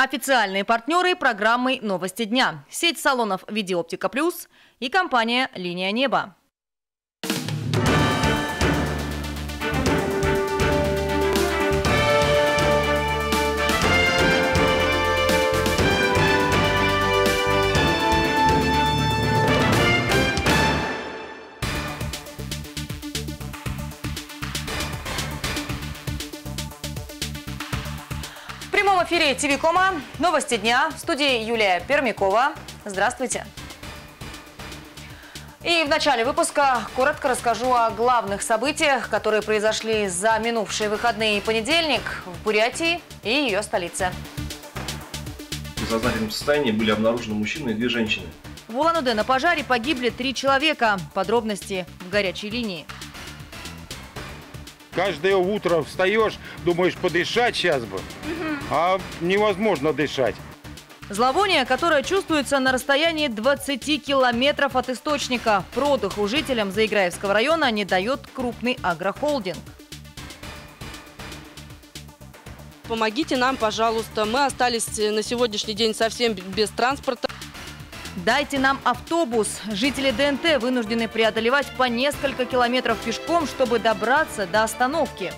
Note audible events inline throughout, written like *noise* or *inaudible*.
Официальные партнеры программы «Новости дня» – сеть салонов «Видеоптика Плюс» и компания «Линия неба». Эфире ТВ-кома. Новости дня. В студии Юлия Пермякова. Здравствуйте. И в начале выпуска коротко расскажу о главных событиях, которые произошли за минувшие выходные и понедельник в Бурятии и ее столице. В безознательном состоянии были обнаружены мужчина и две женщины. В Улан-Удэ на пожаре погибли три человека. Подробности в горячей линии. Каждое утро встаешь, думаешь, подышать сейчас бы, а невозможно дышать. Зловоние, которое чувствуется на расстоянии 20 километров от источника. Продыху жителям Заиграевского района не дает крупный агрохолдинг. Помогите нам, пожалуйста. Мы остались на сегодняшний день совсем без транспорта. Дайте нам автобус. Жители ДНТ вынуждены преодолевать по несколько километров пешком, чтобы добраться до остановки.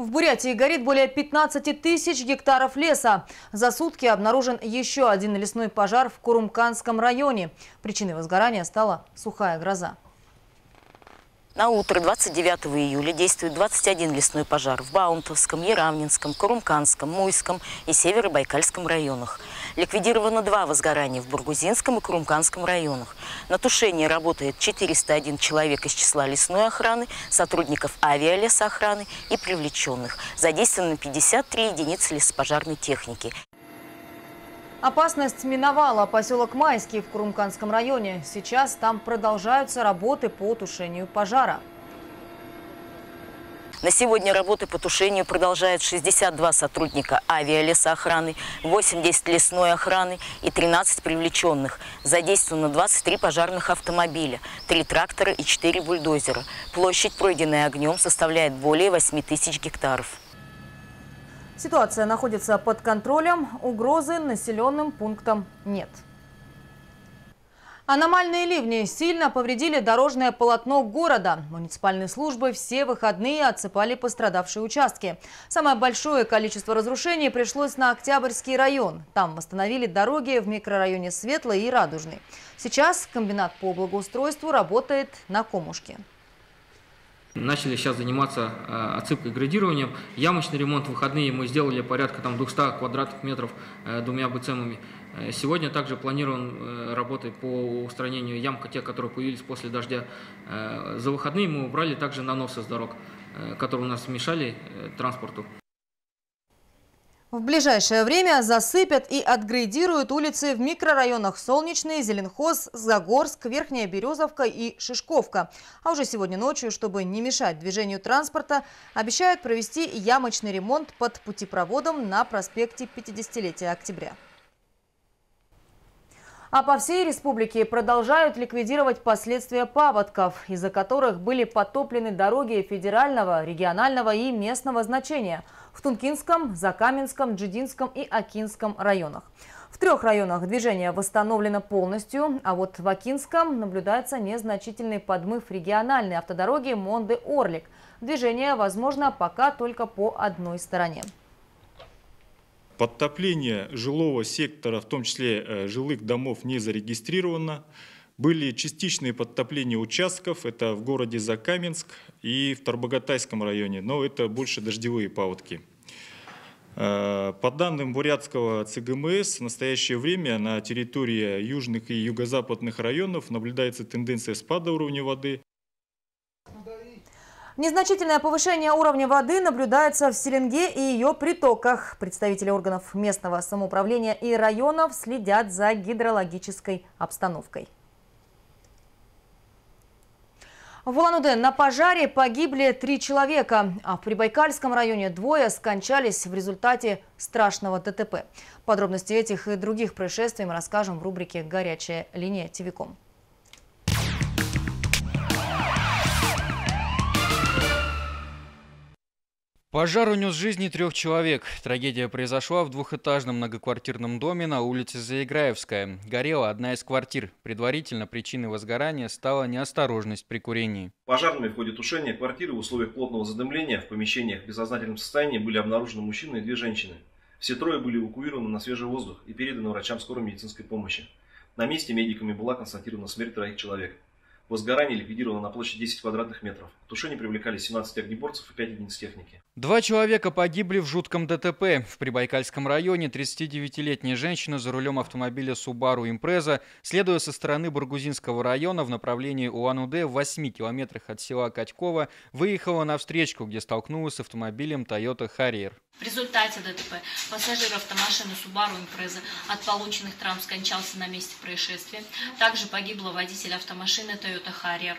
В Бурятии горит более 15 тысяч гектаров леса. За сутки обнаружен еще один лесной пожар в Курумканском районе. Причиной возгорания стала сухая гроза. На утро 29 июля действует 21 лесной пожар в Баунтовском, Яравнинском, Курумканском, Муйском и Северо-Байкальском районах. Ликвидировано два возгорания в Бургузинском и Курумканском районах. На тушение работает 401 человек из числа лесной охраны, сотрудников авиалесоохраны и привлеченных. Задействовано 53 единицы лесопожарной техники. Опасность миновала поселок Майский в Курумканском районе. Сейчас там продолжаются работы по тушению пожара. На сегодня работы по тушению продолжают 62 сотрудника авиалесоохраны, 80 лесной охраны и 13 привлеченных. Задействовано 23 пожарных автомобиля, 3 трактора и 4 бульдозера. Площадь, пройденная огнем, составляет более 8 тысяч гектаров. Ситуация находится под контролем, угрозы населенным пунктам нет. Аномальные ливни сильно повредили дорожное полотно города. Муниципальные службы все выходные отсыпали пострадавшие участки. Самое большое количество разрушений пришлось на Октябрьский район. Там восстановили дороги в микрорайоне Светлый и Радужный. Сейчас комбинат по благоустройству работает на Комушке. Начали сейчас заниматься э, отсыпкой градированием. Ямочный ремонт в выходные мы сделали порядка там 200 квадратных метров э, двумя БЦМами. Э, сегодня также планируем работы по устранению ям, те, которые появились после дождя. За выходные мы убрали также наносы с дорог, которые у нас мешали транспорту. В ближайшее время засыпят и отгрейдируют улицы в микрорайонах Солнечный, Зеленхоз, Загорск, Верхняя Березовка и Шишковка. А уже сегодня ночью, чтобы не мешать движению транспорта, обещают провести ямочный ремонт под путепроводом на проспекте 50-летия октября. А по всей республике продолжают ликвидировать последствия паводков, из-за которых были потоплены дороги федерального, регионального и местного значения – в Тункинском, Закаменском, Джидинском и Акинском районах. В трех районах движение восстановлено полностью, а вот в Акинском наблюдается незначительный подмыв региональной автодороги Монды-Орлик. Движение возможно пока только по одной стороне. Подтопление жилого сектора, в том числе э, жилых домов, не зарегистрировано. Были частичные подтопления участков, это в городе Закаменск и в Тарбогатайском районе, но это больше дождевые паводки. Э, по данным Бурятского ЦГМС, в настоящее время на территории южных и юго-западных районов наблюдается тенденция спада уровня воды. Незначительное повышение уровня воды наблюдается в Селенге и ее притоках. Представители органов местного самоуправления и районов следят за гидрологической обстановкой. В Улан-Удэ на пожаре погибли три человека, а в Прибайкальском районе двое скончались в результате страшного ДТП. Подробности этих и других происшествий мы расскажем в рубрике «Горячая линия ТВКом». Пожар унес жизни трех человек. Трагедия произошла в двухэтажном многоквартирном доме на улице Заиграевская. Горела одна из квартир. Предварительно причиной возгорания стала неосторожность при курении. Пожарными в ходе тушения квартиры в условиях плотного задымления в помещениях в бессознательном состоянии были обнаружены мужчина и две женщины. Все трое были эвакуированы на свежий воздух и переданы врачам скорой медицинской помощи. На месте медиками была констатирована смерть троих человек. Возгорание ликвидировано на площади 10 квадратных метров. В тушение привлекали 17 огнеборцев и 5 единиц техники. Два человека погибли в жутком ДТП. В Прибайкальском районе 39-летняя женщина за рулем автомобиля Subaru Impreza, следуя со стороны Баргузинского района в направлении Улан-Удэ в 8 километрах от села Катькова, выехала на встречку, где столкнулась с автомобилем Toyota Harrier. В результате ДТП пассажир автомашины Subaru Impreza от полученных травм скончался на месте происшествия. Также погибла водитель автомашины Toyota Harrier.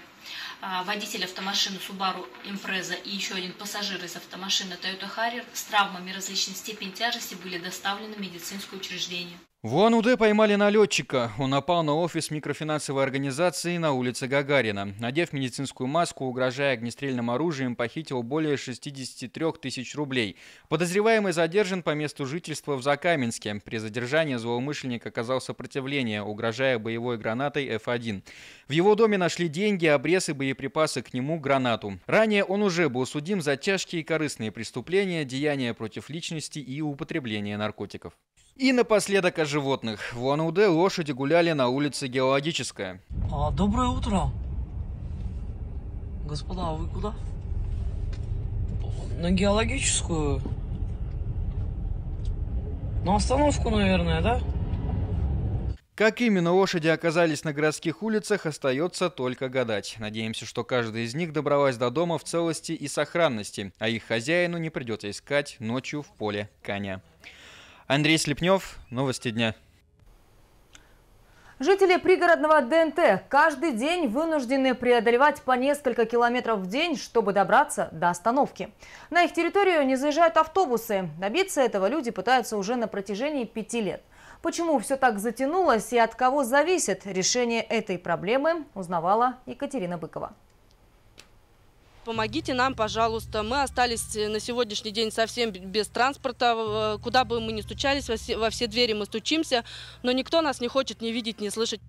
А, водитель автомашины Subaru Impreza и еще один пассажир из автомашины Toyota Harrier с травмами различной степени тяжести были доставлены в медицинское учреждение. В Улан-Удэ поймали налетчика. Он напал на офис микрофинансовой организации на улице Гагарина. Надев медицинскую маску, угрожая огнестрельным оружием, похитил более 63 тысяч рублей. Подозреваемый задержан по месту жительства в Закаменске. При задержании злоумышленник оказал сопротивление, угрожая боевой гранатой F1. В его доме нашли деньги, обрез и боеприпасы к нему, гранату. Ранее он уже был судим за тяжкие и корыстные преступления, деяния против личности и употребление наркотиков. И напоследок о животных. В Улан-Удэ лошади гуляли на улице Геологическая. А, доброе утро. Господа, а вы куда? На Геологическую. На остановку, наверное, да? Как именно лошади оказались на городских улицах, остается только гадать. Надеемся, что каждая из них добралась до дома в целости и сохранности, а их хозяину не придется искать ночью в поле коня. Андрей Слепнев, новости дня. Жители пригородного ДНТ каждый день вынуждены преодолевать по несколько километров в день, чтобы добраться до остановки. На их территорию не заезжают автобусы. Добиться этого люди пытаются уже на протяжении пяти лет. Почему все так затянулось и от кого зависит решение этой проблемы, узнавала Екатерина Быкова. Помогите нам, пожалуйста. Мы остались э, на сегодняшний день совсем без транспорта. Куда бы мы ни стучались, во все двери мы стучимся, но никто нас не хочет ни видеть, ни слышать.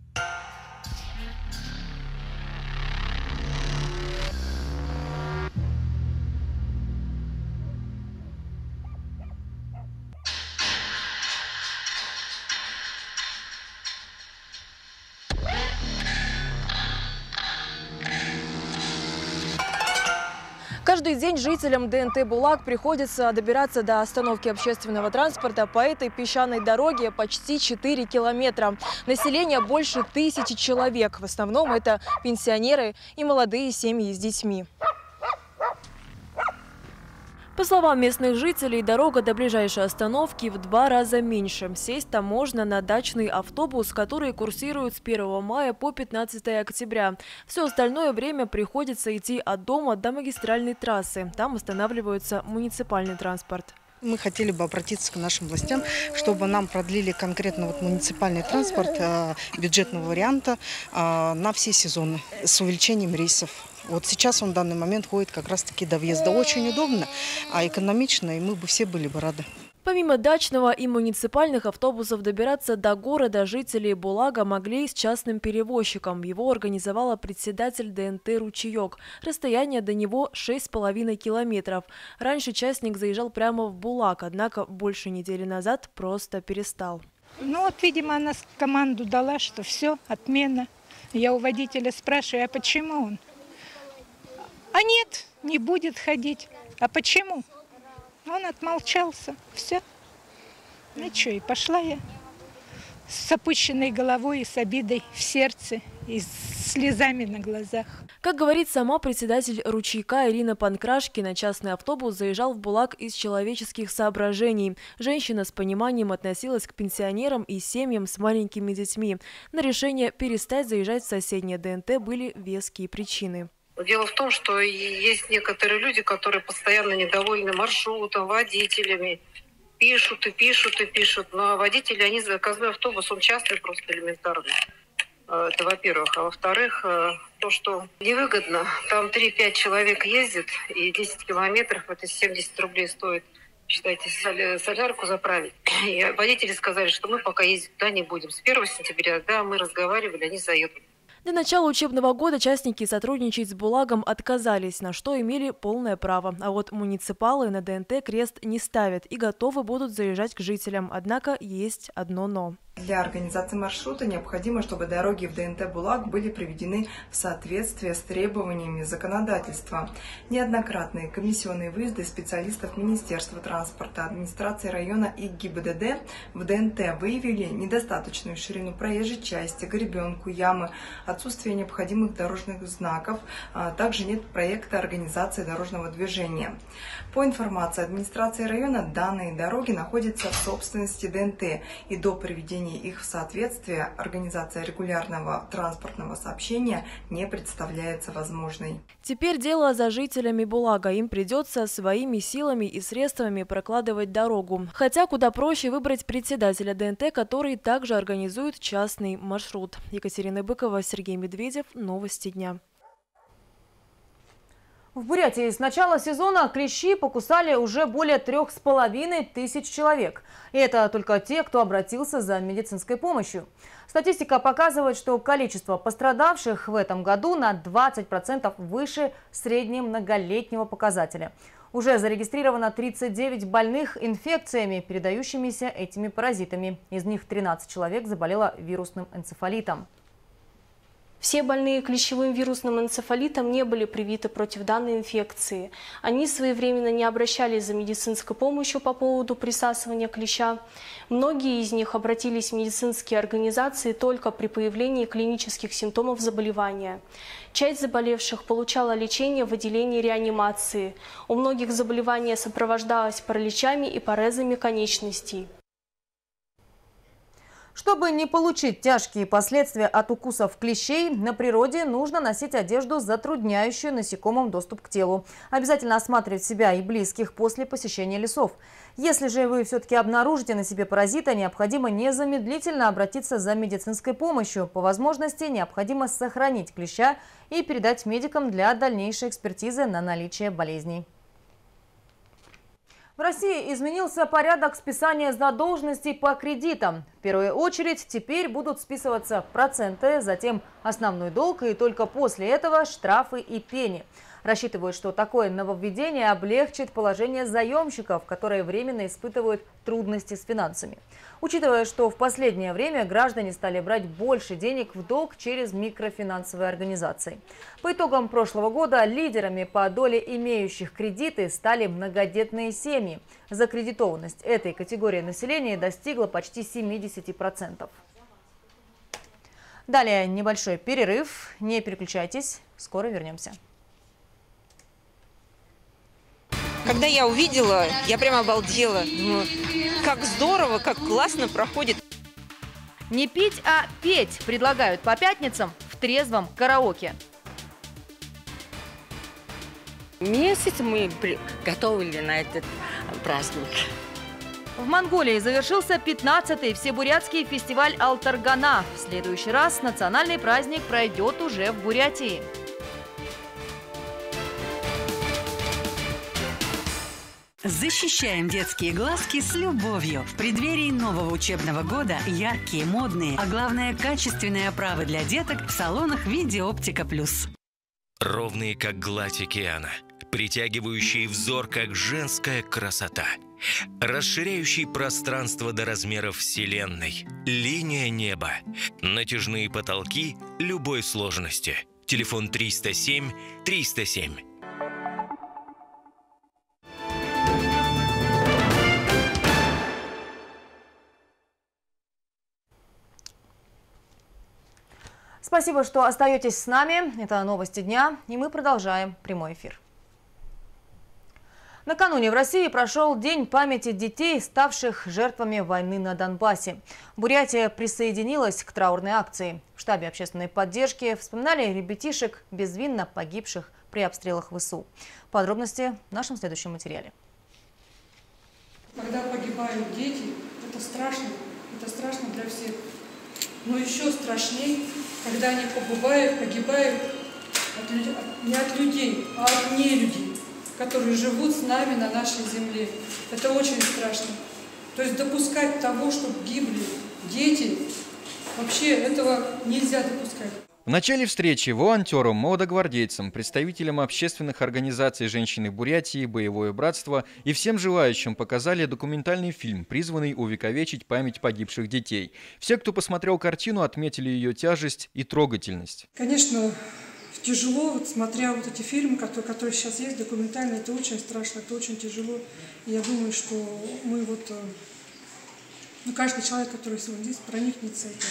Каждый день жителям ДНТ «Булак» приходится добираться до остановки общественного транспорта по этой песчаной дороге почти 4 километра. Население больше тысячи человек. В основном это пенсионеры и молодые семьи с детьми. По словам местных жителей, дорога до ближайшей остановки в два раза меньше. Сесть там можно на дачный автобус, который курсирует с 1 мая по 15 октября. Все остальное время приходится идти от дома до магистральной трассы. Там останавливается муниципальный транспорт. Мы хотели бы обратиться к нашим властям, чтобы нам продлили конкретно вот муниципальный транспорт э, бюджетного варианта э, на все сезоны с увеличением рейсов. Вот сейчас он в данный момент ходит как раз-таки до въезда. Очень удобно, а экономично, и мы бы все были бы рады. Помимо дачного и муниципальных автобусов добираться до города жители Булага могли с частным перевозчиком. Его организовала председатель ДНТ «Ручеек». Расстояние до него 6,5 километров. Раньше частник заезжал прямо в Булаг, однако больше недели назад просто перестал. Ну вот, видимо, она команду дала, что все, отмена. Я у водителя спрашиваю, а почему он? А нет, не будет ходить. А почему? Он отмолчался. Все. Ну что, и пошла я с опущенной головой и с обидой в сердце и с слезами на глазах. Как говорит сама председатель ручейка Ирина Панкрашкина, частный автобус заезжал в Булак из человеческих соображений. Женщина с пониманием относилась к пенсионерам и семьям с маленькими детьми. На решение перестать заезжать в соседнее ДНТ были веские причины. Дело в том, что есть некоторые люди, которые постоянно недовольны маршрутом, водителями. Пишут и пишут и пишут. Но водители, они заказной автобус, он частный просто элементарно. Э, это во-первых. А во-вторых, э, то, что невыгодно. Там 3-5 человек ездит, и 10 километров, это 70 рублей стоит считайте, солярку заправить. И водители сказали, что мы пока ездить туда не будем. С 1 сентября, да, мы разговаривали, они заедут. До начала учебного года частники сотрудничать с Булагом отказались, на что имели полное право. А вот муниципалы на ДНТ крест не ставят и готовы будут заезжать к жителям. Однако есть одно «но». Для организации маршрута необходимо, чтобы дороги в ДНТ «Булак» были приведены в соответствие с требованиями законодательства. Неоднократные комиссионные выезды специалистов Министерства транспорта, администрации района и ГИБДД в ДНТ выявили недостаточную ширину проезжей части, гребенку, ямы, отсутствие необходимых дорожных знаков, а также нет проекта организации дорожного движения. По информации администрации района, данные дороги находятся в собственности ДНТ и до приведения приведения их в соответствие организация регулярного транспортного сообщения не представляется возможной. Теперь дело за жителями Булага. Им придется своими силами и средствами прокладывать дорогу. Хотя куда проще выбрать председателя ДНТ, который также организует частный маршрут. Екатерина Быкова, Сергей Медведев. Новости дня. В Бурятии с начала сезона клещи покусали уже более трех с половиной тысяч человек. И это только те, кто обратился за медицинской помощью. Статистика показывает, что количество пострадавших в этом году на 20% выше среднемноголетнего показателя. Уже зарегистрировано 39 больных инфекциями, передающимися этими паразитами. Из них 13 человек заболело вирусным энцефалитом. Все больные клещевым вирусным энцефалитом не были привиты против данной инфекции. Они своевременно не обращались за медицинской помощью по поводу присасывания клеща. Многие из них обратились в медицинские организации только при появлении клинических симптомов заболевания. Часть заболевших получала лечение в отделении реанимации. У многих заболевание сопровождалось параличами и порезами конечностей. Чтобы не получить тяжкие последствия от укусов клещей, на природе нужно носить одежду, затрудняющую насекомым доступ к телу. Обязательно осматривать себя и близких после посещения лесов. Если же вы все-таки обнаружите на себе паразита, необходимо незамедлительно обратиться за медицинской помощью. По возможности необходимо сохранить клеща и передать медикам для дальнейшей экспертизы на наличие болезней. В России изменился порядок списания задолженностей по кредитам. В первую очередь теперь будут списываться проценты, затем основной долг и только после этого штрафы и пени. Рассчитывают, что такое нововведение облегчит положение заемщиков, которые временно испытывают трудности с финансами. Учитывая, что в последнее время граждане стали брать больше денег в долг через микрофинансовые организации. По итогам прошлого года лидерами по доле имеющих кредиты стали многодетные семьи. Закредитованность этой категории населения достигла почти 70%. Далее небольшой перерыв. Не переключайтесь, скоро вернемся. Когда я увидела, я прямо обалдела. Думаю, как здорово, как классно проходит. Не пить, а петь предлагают по пятницам в трезвом караоке. Месяц мы готовили на этот праздник. В Монголии завершился 15-й всебурятский фестиваль Алтаргана. В следующий раз национальный праздник пройдет уже в Бурятии. Защищаем детские глазки с любовью. В преддверии нового учебного года яркие, модные, а главное качественные оправы для деток в салонах Видеоптика Плюс. Ровные, как гладь океана. Притягивающие взор, как женская красота. Расширяющий пространство до размеров Вселенной. Линия неба. Натяжные потолки любой сложности. Телефон 307 307. Спасибо, что остаетесь с нами. Это новости дня, и мы продолжаем прямой эфир. Накануне в России прошел День памяти детей, ставших жертвами войны на Донбассе. Бурятия присоединилась к траурной акции. В штабе общественной поддержки вспоминали ребятишек, безвинно погибших при обстрелах ВСУ. Подробности в нашем следующем материале. Когда погибают дети, это страшно, это страшно для всех. Но еще страшнее, когда они побывают, погибают от, не от людей, а от нелюдей которые живут с нами на нашей земле. Это очень страшно. То есть допускать того, чтобы гибли дети, вообще этого нельзя допускать. В начале встречи волонтерам, молодогвардейцам, представителям общественных организаций «Женщины Бурятии», «Боевое братство» и всем желающим показали документальный фильм, призванный увековечить память погибших детей. Все, кто посмотрел картину, отметили ее тяжесть и трогательность. Конечно, тяжело, вот смотря вот эти фильмы, которые, которые сейчас есть, документальные, это очень страшно, это очень тяжело. Я думаю, что мы вот, э, ну, каждый человек, который сегодня здесь, проникнется это.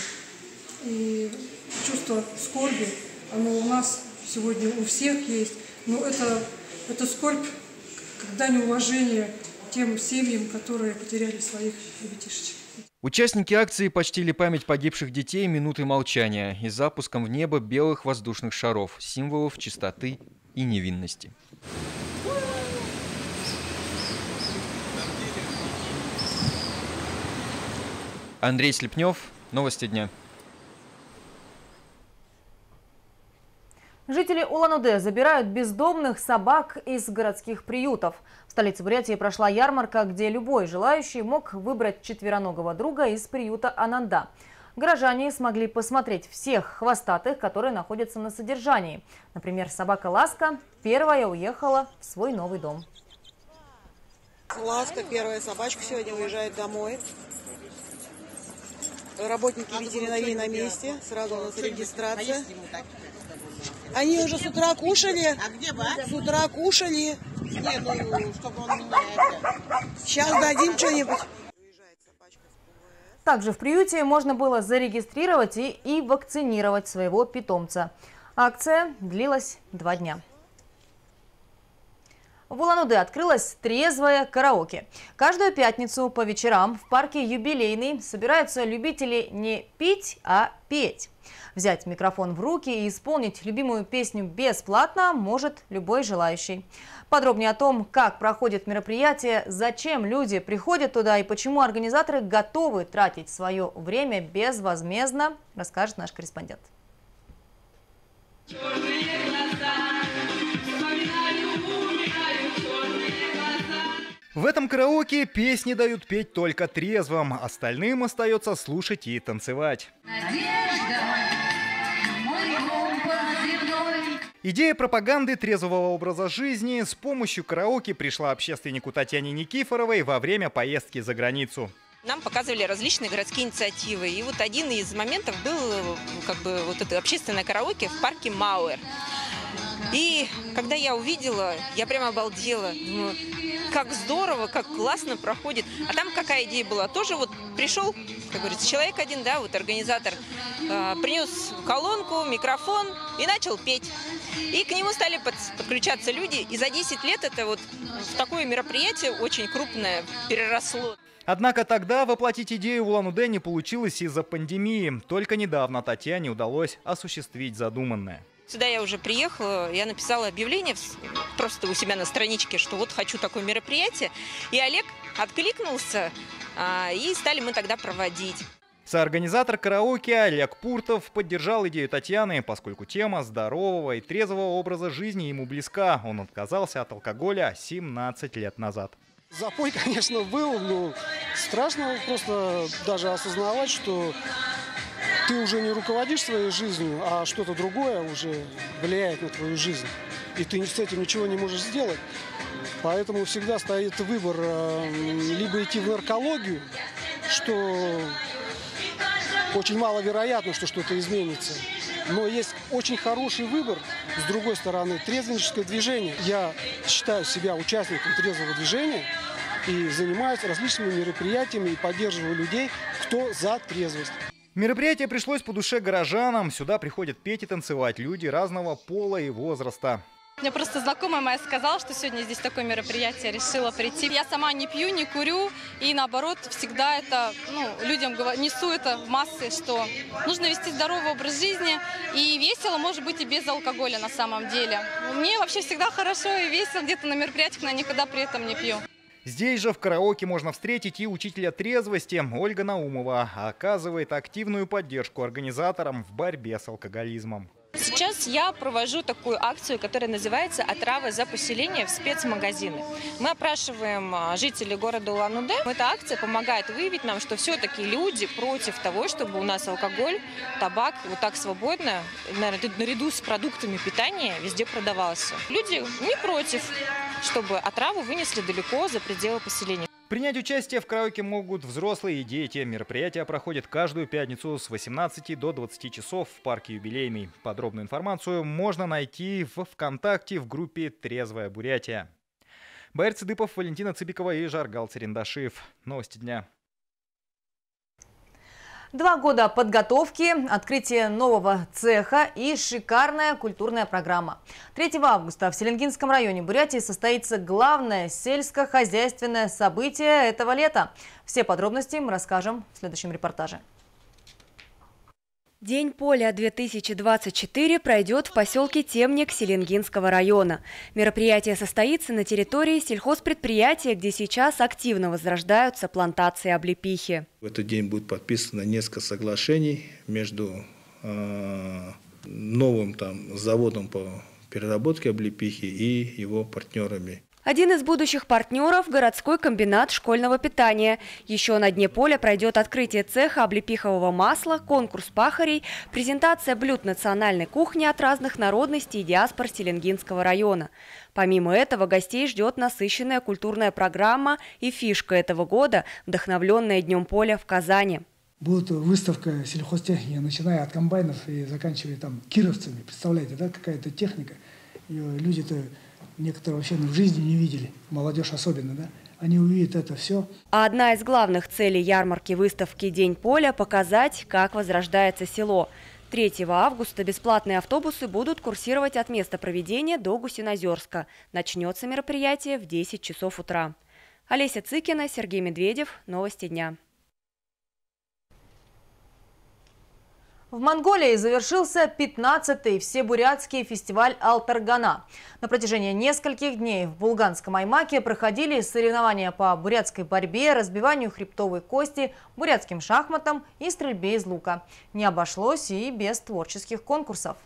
И чувство скорби, оно у нас сегодня у всех есть, но это, это скорбь, когда неуважение тем семьям, которые потеряли своих ребятишечек. Участники акции почтили память погибших детей минутой молчания и запуском в небо белых воздушных шаров, символов чистоты и невинности. Андрей Слепнев, Новости дня. Жители Улан-Удэ забирают бездомных собак из городских приютов. В столице Бурятии прошла ярмарка, где любой желающий мог выбрать четвероногого друга из приюта Ананда. Горожане смогли посмотреть всех хвостатых, которые находятся на содержании. Например, собака Ласка первая уехала в свой новый дом. Ласка, первая собачка, сегодня уезжает домой. Работники ветеринарии на месте, сразу у нас регистрация. Они уже с утра кушали. А где ба? С утра кушали. Нет, ну, чтобы он это... *laughs* Сейчас дадим что-нибудь. Также в приюте можно было зарегистрировать и, и вакцинировать своего питомца. Акция длилась два дня. В Улан-Удэ открылась трезвая караоке. Каждую пятницу по вечерам в парке «Юбилейный» собираются любители не пить, а петь. Взять микрофон в руки и исполнить любимую песню бесплатно может любой желающий. Подробнее о том, как проходит мероприятие, зачем люди приходят туда и почему организаторы готовы тратить свое время безвозмездно, расскажет наш корреспондент. В этом караоке песни дают петь только трезвым, остальным остается слушать и танцевать. Идея пропаганды трезвого образа жизни с помощью караоке пришла общественнику Татьяне Никифоровой во время поездки за границу. Нам показывали различные городские инициативы. И вот один из моментов был как бы вот это общественное караоке в парке Мауэр. И когда я увидела, я прямо обалдела. Думаю, как здорово, как классно проходит. А там какая идея была? Тоже вот пришел, как говорится, человек один, да, вот организатор, э, принес колонку, микрофон и начал петь. И к нему стали под, подключаться люди. И за 10 лет это вот в такое мероприятие очень крупное переросло. Однако тогда воплотить идею в Улан-Удэ не получилось из-за пандемии. Только недавно Татьяне удалось осуществить задуманное. Сюда я уже приехала, я написала объявление просто у себя на страничке, что вот хочу такое мероприятие. И Олег откликнулся, а, и стали мы тогда проводить. Соорганизатор караоке Олег Пуртов поддержал идею Татьяны, поскольку тема здорового и трезвого образа жизни ему близка. Он отказался от алкоголя 17 лет назад. Запой, *laughs* конечно, был, но страшно просто даже осознавать, что ты уже не руководишь своей жизнью, а что-то другое уже влияет на твою жизнь. И ты с этим ничего не можешь сделать. Поэтому всегда стоит выбор э, либо идти в наркологию, что очень маловероятно, что что-то изменится. Но есть очень хороший выбор, с другой стороны, трезвенническое движение. Я считаю себя участником трезвого движения и занимаюсь различными мероприятиями и поддерживаю людей, кто за трезвость. Мероприятие пришлось по душе горожанам. Сюда приходят петь и танцевать люди разного пола и возраста. Мне просто знакомая моя сказала, что сегодня здесь такое мероприятие, решила прийти. Я сама не пью, не курю, и наоборот, всегда это, ну, людям несу это в массы, что нужно вести здоровый образ жизни, и весело может быть и без алкоголя на самом деле. Мне вообще всегда хорошо и весело где-то на мероприятиях, но я никогда при этом не пью. Здесь же в караоке можно встретить и учителя трезвости Ольга Наумова. Оказывает активную поддержку организаторам в борьбе с алкоголизмом. Сейчас я провожу такую акцию, которая называется «Отрава за поселение в спецмагазины». Мы опрашиваем а, жителей города Улан-Удэ. Эта акция помогает выявить нам, что все-таки люди против того, чтобы у нас алкоголь, табак вот так свободно, наряду с продуктами питания, везде продавался. Люди не против, чтобы отраву вынесли далеко за пределы поселения. Принять участие в караоке могут взрослые и дети. Мероприятие проходит каждую пятницу с 18 до 20 часов в парке «Юбилейный». Подробную информацию можно найти в ВКонтакте в группе «Трезвая Бурятия». Байр Цыдыпов, Валентина Цыбикова и Жаргал Церендашиев. Новости дня. Два года подготовки, открытие нового цеха и шикарная культурная программа. 3 августа в Селенгинском районе Бурятии состоится главное сельскохозяйственное событие этого лета. Все подробности мы расскажем в следующем репортаже. День поля 2024 пройдет в поселке Темник Селенгинского района. Мероприятие состоится на территории сельхозпредприятия, где сейчас активно возрождаются плантации облепихи. В этот день будет подписано несколько соглашений между э, новым там, заводом по переработке облепихи и его партнерами. Один из будущих партнеров – городской комбинат школьного питания. Еще на дне поля пройдет открытие цеха облепихового масла, конкурс пахарей, презентация блюд национальной кухни от разных народностей и диаспор Селенгинского района. Помимо этого, гостей ждет насыщенная культурная программа и фишка этого года, вдохновленная Днем поля в Казани. Будет выставка сельхозтехники, начиная от комбайнов и заканчивая там кировцами. Представляете, да, какая-то техника. Люди-то некоторые вообще в жизни не видели, молодежь особенно, да? Они увидят это все. А одна из главных целей ярмарки выставки «День поля» – показать, как возрождается село. 3 августа бесплатные автобусы будут курсировать от места проведения до Гусинозерска. Начнется мероприятие в 10 часов утра. Олеся Цыкина, Сергей Медведев. Новости дня. В Монголии завершился 15-й всебурятский фестиваль «Алтаргана». На протяжении нескольких дней в Булганском Аймаке проходили соревнования по бурятской борьбе, разбиванию хребтовой кости, бурятским шахматам и стрельбе из лука. Не обошлось и без творческих конкурсов.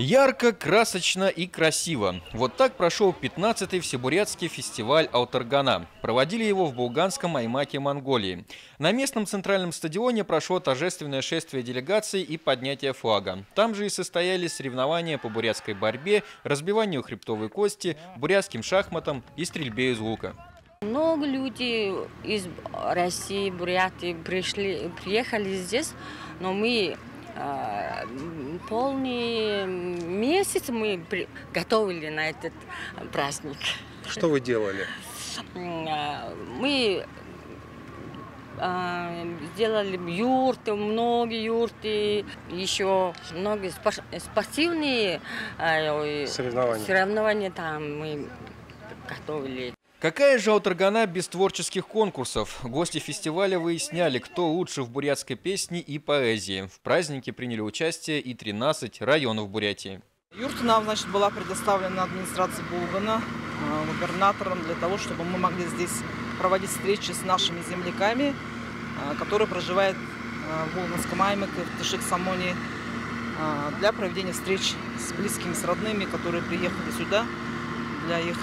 Ярко, красочно и красиво. Вот так прошел 15-й Всебурятский фестиваль Алтаргана. Проводили его в Булганском Аймаке Монголии. На местном центральном стадионе прошло торжественное шествие делегаций и поднятие флага. Там же и состоялись соревнования по бурятской борьбе, разбиванию хребтовой кости, бурятским шахматам и стрельбе из лука. Много людей из России, Бурятии пришли, приехали здесь, но мы полный месяц мы готовили на этот праздник. Что вы делали? А, мы а, сделали юрты, многие юрты, еще многие спортивные соревнования. соревнования там мы готовили. Какая же Алтаргана без творческих конкурсов? Гости фестиваля выясняли, кто лучше в бурятской песне и поэзии. В празднике приняли участие и 13 районов Бурятии. Юрта нам, значит, была предоставлена администрации Булгана, э, губернатором, для того, чтобы мы могли здесь проводить встречи с нашими земляками, э, которые проживают э, в Булганском Аймаке, в Тышик-Самоне, для проведения встреч с близкими, с родными, которые приехали сюда для их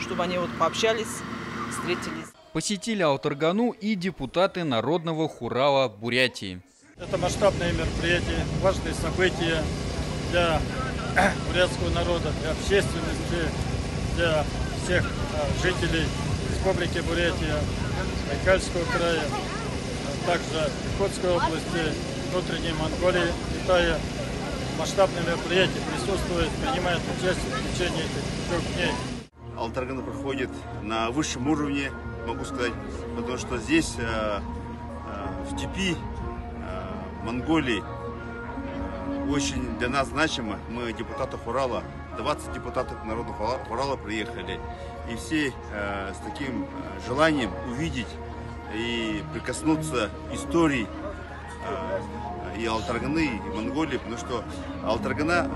чтобы они вот пообщались, встретились. Посетили Алтаргану и депутаты Народного хурала Бурятии. Это масштабное мероприятие, важные события для *clears throat* бурятского народа, для общественности, для всех а, жителей Республики Бурятия, Байкальского края, а также Иркутской области, внутренней Монголии, Китая. Масштабное мероприятие присутствует, принимает участие в течение этих трех дней. Алтаргана проходит на высшем уровне, могу сказать, потому что здесь, э, э, в степи э, Монголии, очень для нас значимо. Мы депутатов Урала, 20 депутатов Народного Урала приехали. И все э, с таким желанием увидеть и прикоснуться истории э, и Алтарганы, и Монголии, потому что Алтаргана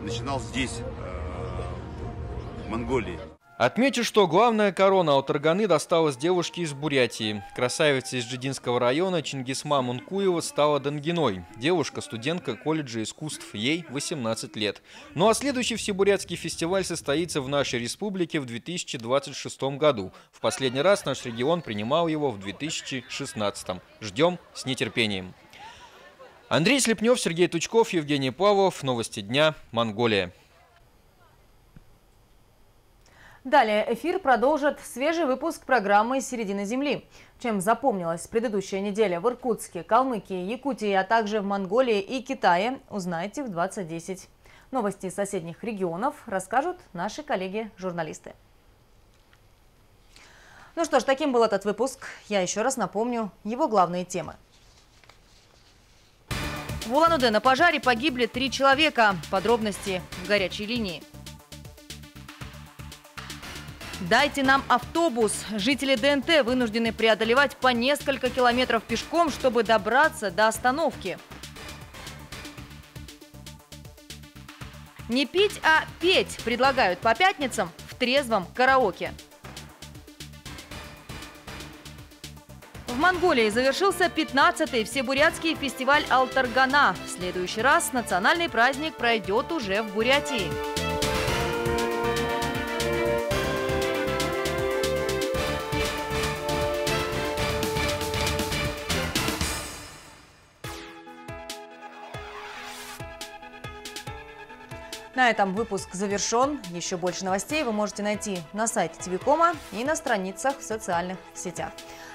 э, начинал здесь, Монголии. Отмечу, что главная корона Алтарганы досталась девушке из Бурятии. Красавица из Джидинского района Чингисма Мункуева стала Дангиной. Девушка – студентка колледжа искусств, ей 18 лет. Ну а следующий всебурятский фестиваль состоится в нашей республике в 2026 году. В последний раз наш регион принимал его в 2016. Ждем с нетерпением. Андрей Слепнев, Сергей Тучков, Евгений Павлов. Новости дня. Монголия. Далее эфир продолжит свежий выпуск программы «Середина Земли». Чем запомнилась предыдущая неделя в Иркутске, Калмыкии, Якутии, а также в Монголии и Китае, узнаете в 20.10. Новости соседних регионов расскажут наши коллеги-журналисты. Ну что ж, таким был этот выпуск. Я еще раз напомню его главные темы. В Улан-Удэ на пожаре погибли три человека. Подробности в горячей линии. Дайте нам автобус. Жители ДНТ вынуждены преодолевать по несколько километров пешком, чтобы добраться до остановки. Не пить, а петь предлагают по пятницам в трезвом караоке. В Монголии завершился 15-й всебурятский фестиваль Алтаргана. В следующий раз национальный праздник пройдет уже в Бурятии. На этом выпуск завершен. Еще больше новостей вы можете найти на сайте Тивикома и на страницах в социальных сетях.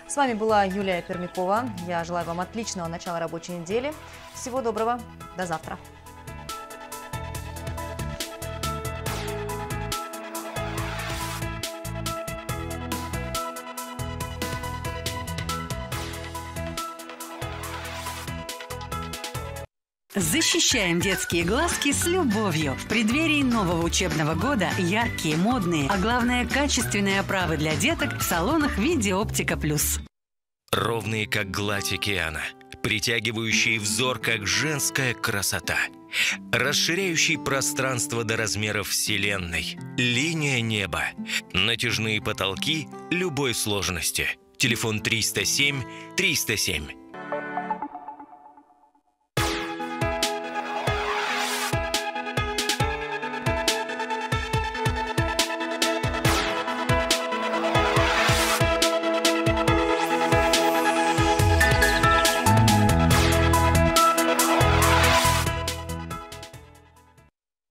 С вами была Юлия Пермякова. Я желаю вам отличного начала рабочей недели. Всего доброго. До завтра. Защищаем детские глазки с любовью. В преддверии нового учебного года яркие, модные, а главное качественные оправы для деток в салонах «Видеоптика Плюс». Ровные, как гладь океана. Притягивающие взор, как женская красота. Расширяющий пространство до размеров Вселенной. Линия неба. Натяжные потолки любой сложности. Телефон 307 307.